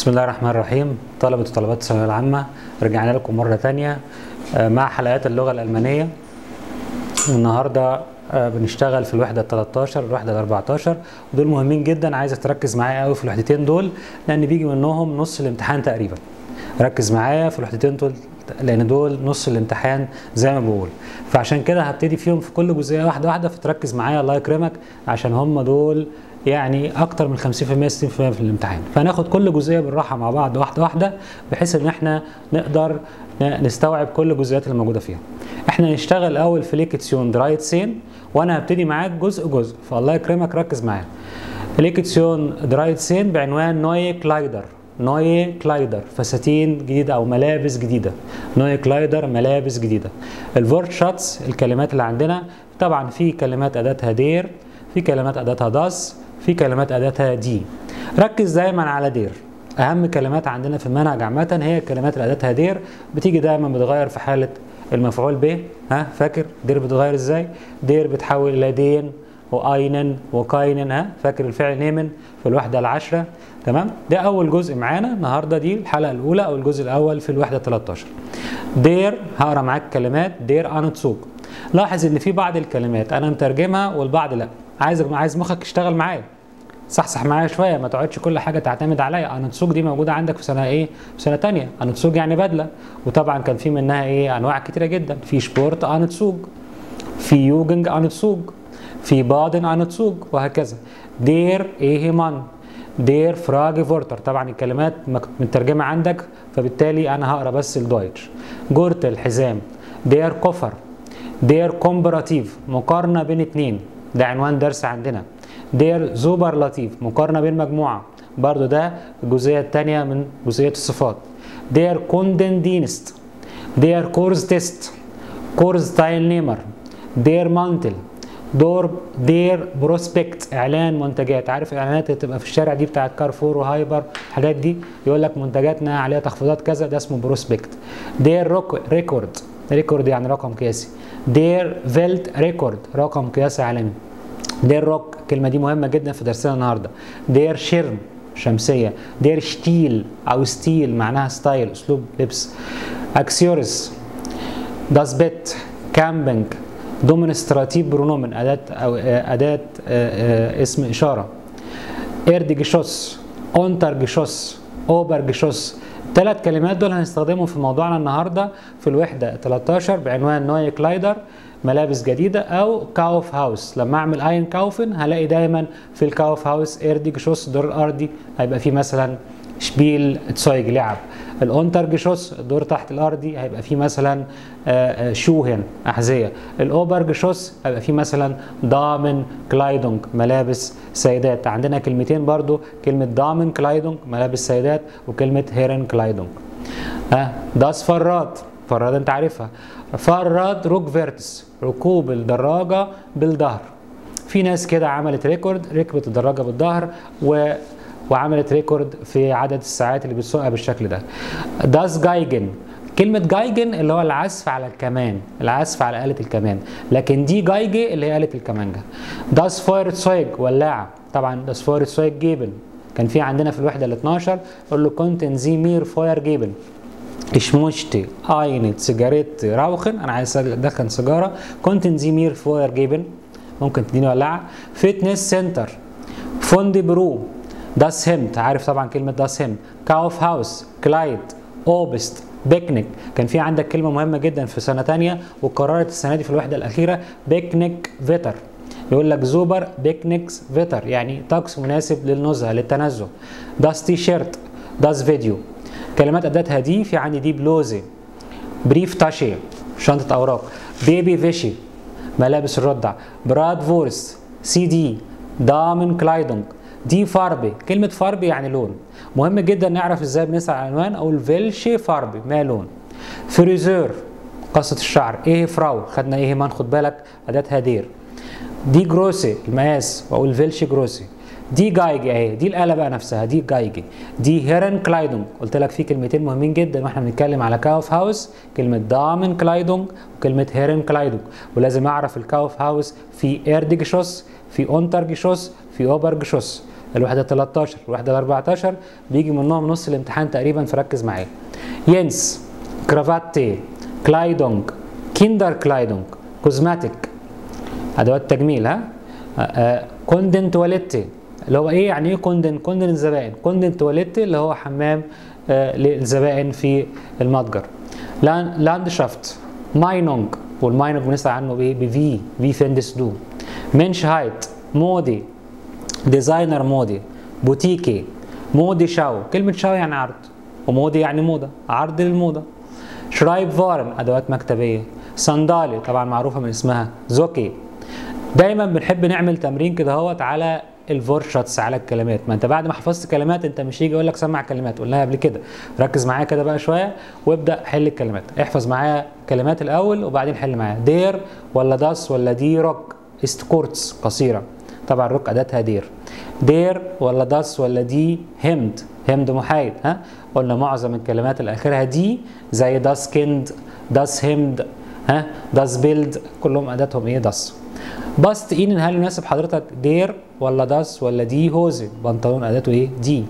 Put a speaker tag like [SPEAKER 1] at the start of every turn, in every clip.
[SPEAKER 1] بسم الله الرحمن الرحيم. طلبة وطلبات الثانوية العامة رجعنا لكم مرة تانية آه، مع حلقات اللغة الألمانية. النهاردة آه، بنشتغل في الوحدة ال 13 والوحدة ال 14 ودول مهمين جدا عايزك تركز معايا قوي في الوحدتين دول لأن بيجي منهم نص الامتحان تقريبا. ركز معايا في الوحدتين دول لأن دول نص الامتحان زي ما بقول. فعشان كده هبتدي فيهم في كل جزئية واحدة واحدة فتركز معايا الله يكرمك عشان هم دول يعني أكتر من 50% 60% في الامتحان. فهناخد كل جزئية بالراحة مع بعض واحدة واحدة بحيث إن إحنا نقدر نستوعب كل الجزئيات اللي موجودة فيها. إحنا نشتغل أول dreizehn وأنا هبتدي معاك جزء جزء. فالله يكرمك ركز معايا. Lektion dreizehn بعنوان neue Kleider. neue Kleider. فساتين جديدة أو ملابس جديدة. neue Kleider ملابس جديدة. ال Wortschatz الكلمات اللي عندنا. طبعا في كلمات أداتها der في كلمات أداتها das. في كلمات أداتها die ركز دايما على der. أهم كلمات عندنا في المنهج عامة هي الكلمات اللي أداتها der. بتيجي دايما بتغير في حالة المفعول به ها فاكر؟ der بتغير إزاي؟ der بتحول إلى den و einen و keinen ها فاكر الفعل nehmen في الوحدة العاشره تمام؟ ده أول جزء معانا النهارده دي الحلقة الأولى أو الجزء الأول في الوحدة 13 der هقرأ معاك كلمات der Anzug لاحظ إن في بعض الكلمات أنا مترجمها والبعض لأ. عايز عايز مخك يشتغل معايا. صحصح معايا شوية ما تقعدش كل حاجة تعتمد عليا. Anzug دي موجودة عندك في سنة إيه؟ في سنة ثانية Anzug يعني بدلة. وطبعا كان في منها إيه؟ أنواع كتيرة جدا. في Sportanzug في Jogginganzug في Badeanzug وهكذا. der Ehemann der Fragewörter. طبعا الكلمات مترجمة عندك فبالتالي أنا هقرأ بس ال Deutsch. Gürtel الحزام der Koffer der Komparativ. مقارنة بين اتنين. ده عنوان درس عندنا. der Superlativ مقارنة بين مجموعة. برضو ده الجزئيه الثانية من جزئية الصفات. der Kundendienst der Kurztest Kursteilnehmer der Mantel der der Prospekt إعلان منتجات. عارف الاعلانات اللي بتبقى في الشارع دي بتاعت كارفور وهايبر الحاجات دي. يقول لك منتجاتنا عليها تخفيضات كذا ده اسمه Prospekt der Rekord Rekord يعني رقم قياسي. der Weltrekord رقم قياسي عالمي. der Rock الكلمة دي مهمة جدا في درسنا النهارده. der Schirm شمسية. der Stil أو Stil معناها style أسلوب لبس. Accessoires das Bett Camping Demonstrativpronomen أداة أو أداة اسم إشارة. Erdgeschoss unter الثلاث كلمات دول هنستخدمهم في موضوعنا النهارده في الوحدة. 13 بعنوان neue Kleider ملابس جديدة أو Kaufhaus لما أعمل einkaufen هلاقي دايما في ال Kaufhaus Erdgeschoss الدور الأرضي. هيبقى فيه مثلا Spielzeug لعب. ال Untergeschoss الدور تحت الارضي هيبقى فيه مثلا Schuhen أحذية. ال Obergeschoss هيبقى فيه مثلا Damenkleidung ملابس سيدات. عندنا كلمتين برضو كلمة Damenkleidung ملابس سيدات وكلمة Herrenkleidung. ها das Fahrrad Fahrrad انت عارفها. Fahrrad rückwärts ركوب الدراجة بالظهر في ناس كده عملت Rekord ركبت الدراجة بالظهر و وعملت Rekord في عدد الساعات اللي بتسوقها بالشكل ده. das Geigen كلمة Geigen اللي هو العزف على الكمان العزف على آلة الكمان. لكن die Geige اللي هي آلة الكمانجة das Feuerzeug ولاعة. طبعا das Feuerzeug geben كان في عندنا في الوحدة ال 12 قول له könnten Sie mir Feuer geben möchte eine Zigarette rauchen. أنا عايز أدخن سيجارة. könnten Sie mir Feuer geben ممكن تديني ولاعة. Fitnesscenter Fundbüro das Hemd عارف طبعا كلمة das Hemd Kaufhaus Kleid Obst Picknick كان في عندك كلمة مهمة جدا في سنة تانية وقررت السنة دي في الوحدة الأخيرة Picknickwetter يقول لك super Picknickwetter يعني طقس مناسب للنزهة للتنزه. das T-Shirt das Video كلمات أداتها die في عندي die Bluse Brieftasche شنطة أوراق. Babywäsche ملابس الرضع. Bratwurst CD Damenkleidung die Farbe كلمة Farbe يعني لون. مهم جدا نعرف إزاي بنسأل عن العنوان أو ال welche Farbe ما لون. Frisur قصة الشعر Ehefrau؟ خدنا Ehemann خد بالك اداتها der die Größe المقاس واقول welche Größe. die Geige أهي دي الآلة بقى نفسها die Geige. die Herrenkleidung. قلت لك في كلمتين مهمين جدا وإحنا بنتكلم على Kaufhaus كلمة Damenkleidung وكلمة Herrenkleidung. ولازم أعرف ال Kaufhaus في Erdgeschoss في Untergeschoss في Obergeschoss الوحده 13 الوحده 14 بيجي منهم نص الامتحان تقريبا فركز معايا. Jeans Krawatte Kleidung Kinderkleidung Kosmetik. أدوات تجميل ها؟ Kundentoilette اللي هو إيه يعني إيه Kunden؟ Kunden الزبائن. Kundentoilette اللي هو حمام آه للزبائن في المتجر. Landschaft Meinung وال Meinung بنسال عنه بإيه؟ ب wie wie findest du. Menschheit Modedesigner Modeboutique Modeschau كلمة Schau يعني عرض و Mode يعني موضة عرض للموضة Schreibwaren أدوات مكتبية Sandale طبعا معروفة من اسمها Socke دايما بنحب نعمل تمرين كده اهوت على ال Wortschatz على الكلمات ما انت بعد ما حفظت كلمات انت مش هيجي يقول لك سمع كلمات قلناها قبل كده ركز معايا كده بقى شوية وابدا حل الكلمات احفظ معايا كلمات الأول وبعدين حل معايا der ولا das ولا die Rock قصيره طبعا روك اداتها der der ولا das ولا die Hemd. Hemd محايد ها؟ قلنا معظم الكلمات اللي اخرها D زي das Kind das Hemd ها؟ das Bild كلهم أداتهم إيه؟ das Passt Ihnen هل يناسب حضرتك der ولا das ولا die? Hose. بنطلون أداته إيه؟ die.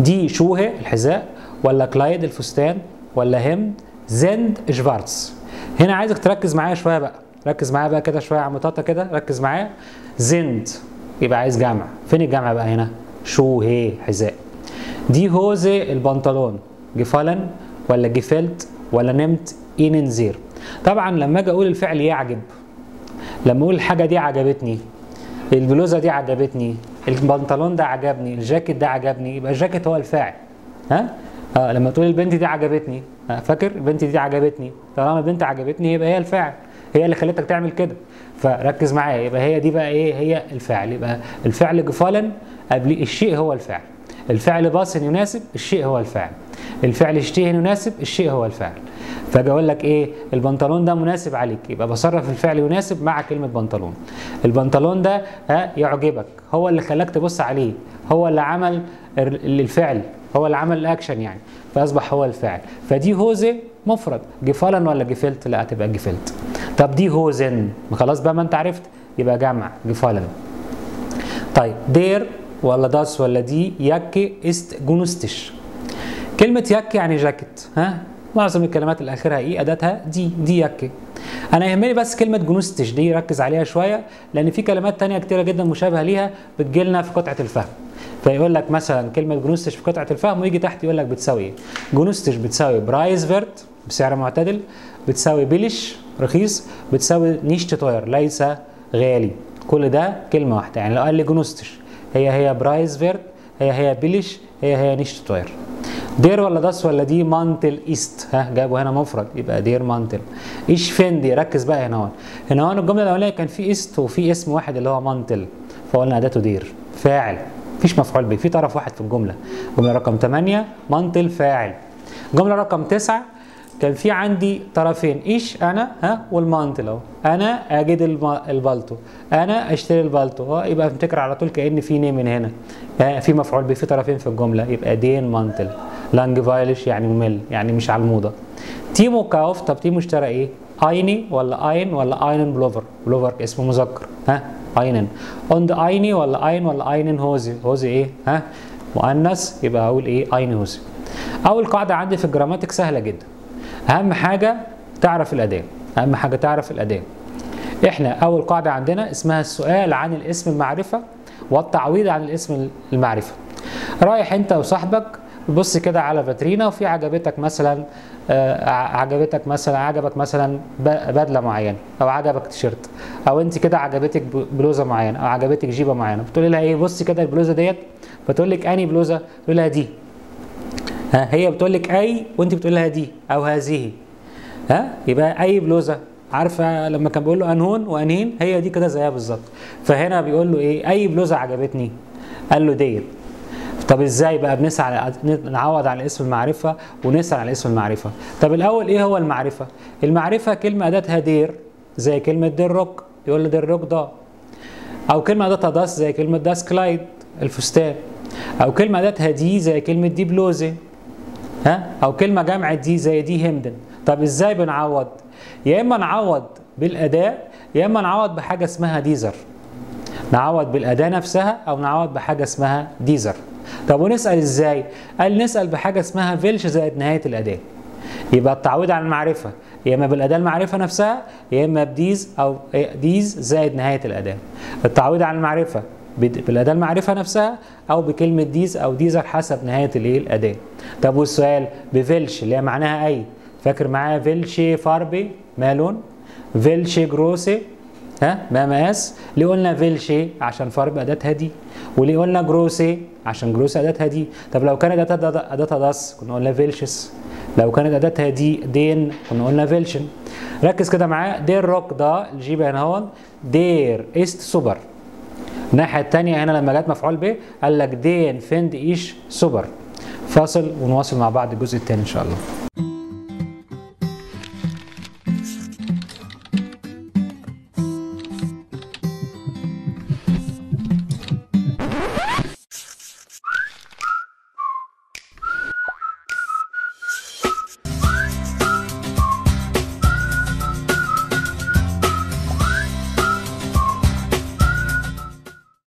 [SPEAKER 1] die Schuhe الحذاء ولا Kleid الفستان ولا Hemd? sind schwarz. هنا عايزك تركز معايا شوية بقى. ركز معايا بقى كده شوية عم طاطا كده. ركز معايا. sind. يبقى عايز جمع فين الجمع بقى هنا؟ Schuhe حذاء. die Hose البنطلون. gefallen ولا gefällt ولا nimmt? إننزير طبعا لما أجي أقول الفعل يعجب. لما أقول الحاجة دي عجبتني البلوزة دي عجبتني البنطلون ده عجبني الجاكيت ده عجبني يبقى الجاكيت هو الفاعل. ها؟ آه لما تقول البنت دي عجبتني. آه فاكر؟ البنت دي عجبتني. طالما البنت عجبتني يبقى هي الفاعل. هي اللي خلتك تعمل كده. فركز معايا يبقى هي دي بقى إيه؟ هي الفعل. يبقى الفعل جفالا قبل الشيء هو الفعل. الفعل باص يناسب الشيء هو الفعل. الفعل اشتهي يناسب الشيء هو الفعل. فأجي أقول لك إيه؟ البنطلون ده مناسب عليك. يبقى بصرف الفعل يناسب مع كلمة بنطلون. البنطلون ده ها يعجبك. هو اللي خلاك تبص عليه. هو اللي عمل الفعل. هو اللي عمل الأكشن يعني. فأصبح هو الفعل. فدي هوزة مفرد. جفالا ولا جفلت؟ لا هتبقى جفلت. طب دي هوزن. خلاص بقى ما انت عرفت يبقى جمع جفالا طيب دير ولا das ولا die Jacke ist günstig. كلمة Jacke يعني جاكيت ها؟ معظم الكلمات اللي اخرها E أداتها die die Jacke. أنا يهمني بس كلمة günstig دي ركز عليها شوية لأن في كلمات تانية كتيرة جدا مشابهة ليها بتجيلنا في قطعة الفهم. فيقول لك مثلا كلمة günstig في قطعة الفهم ويجي تحت يقول لك بتساوي إيه؟ günstig بتساوي preiswert بسعر معتدل بتساوي billig رخيص بتساوي nicht teuer ليس غالي. كل ده كلمة واحدة. يعني لو قال لي günstig هي هي preiswert هي هي billig هي هي nicht teuer der ولا das ولا die Mantel ist. ها جابوا هنا مفرد يبقى der Mantel. Ich finde ركز بقى هنا هون. هنا هون الجملة الأولانية كان في ist وفي اسم واحد اللي هو Mantel. فقلنا اداته der فاعل. مفيش مفعول به. في طرف واحد في الجملة. جملة رقم 8 Mantel فاعل. جملة رقم 9 كان في عندي طرفين ich? أنا ها وال Mantel أهو. أنا أجد البلطو أنا أشتري البلطو أه يبقى افتكر على طول كأن في نيم من هنا. في مفعول به في طرفين في الجملة. يبقى den Mantel langweilig يعني ممل يعني مش على الموضة. Timo kauft طب Timo اشترى إيه؟ eine ولا ein ولا einen Pullover? بلوفر اسمه مذكر. ها einen und eine ولا ein ولا einen Hose? Hose إيه؟ ها مؤنث يبقى أقول إيه؟ eine Hose. أول قاعدة عندي في ال Grammatik سهلة جدا. أهم حاجة تعرف الأداة. أهم حاجة تعرف الأداة. إحنا أول قاعدة عندنا اسمها السؤال عن الاسم المعرفة والتعويض عن الاسم المعرفة. رايح أنت وصاحبك بص كده على فاترينا وفي عجبتك مثلا آه عجبتك مثلا عجبك مثلا بدلة معينة أو عجبك تيشيرت أو أنت كده عجبتك بلوزة معينة أو عجبتك جيبة معينة. بتقولي لها إيه؟ بصي كده البلوزة ديت. فتقول لك اني بلوزة؟ تقول لها دي. ها هي بتقول لك أي وأنت بتقول لها دي أو هذه. ها يبقى أي بلوزة. عارفة لما كان بيقول له أنهون وأنهين هي دي كده زيها بالظبط. فهنا بيقول له إيه أي بلوزة عجبتني؟ قال له ديت. طب إزاي بقى؟ بنسعى نعوض على اسم المعرفة ونسعى على اسم المعرفة. طب الأول إيه هو المعرفة؟ المعرفة كلمة أداتها der زي كلمة der Rock. يقول له der Rock ده. أو كلمة أداتها das زي كلمة das Kleid الفستان. أو كلمة أداتها دي زي كلمة دي بلوزة. ها؟ أو كلمة جمع دي زي دي همدن طب إزاي بنعوض؟ يا إما نعوض بالأداة يا إما نعوض بحاجة اسمها ديزر. نعوض بالأداة نفسها أو نعوض بحاجة اسمها ديزر. طب ونسأل إزاي؟ قال نسأل بحاجة اسمها فيلش زائد نهاية الأداة. يبقى التعويض عن المعرفة. يا إما بالأداة المعرفة نفسها يا إما بديز أو dies زائد نهاية الأداة. التعويض عن المعرفة. بالأداة المعرفة نفسها أو بكلمة dies أو dieser حسب نهاية الايه الاداه طب والسؤال ب welch اللي هي معناها أي؟ فاكر معايا welche Farbe ما لون welche Größe ها؟ ما مقاس ليه قلنا welche عشان Farbe اداتها die وليه قلنا Größe عشان Größe اداتها die طب لو كانت اداتها اداتها das كنا قلنا welches لو كانت اداتها die den كنا قلنا welchen ركز كده معايا. der Rock ده الجيب هنا هون. der ist super. الناحية الثانية هنا لما جت مفعول به قال لك den finde ich super. فاصل ونواصل مع بعض الجزء الثاني إن شاء الله.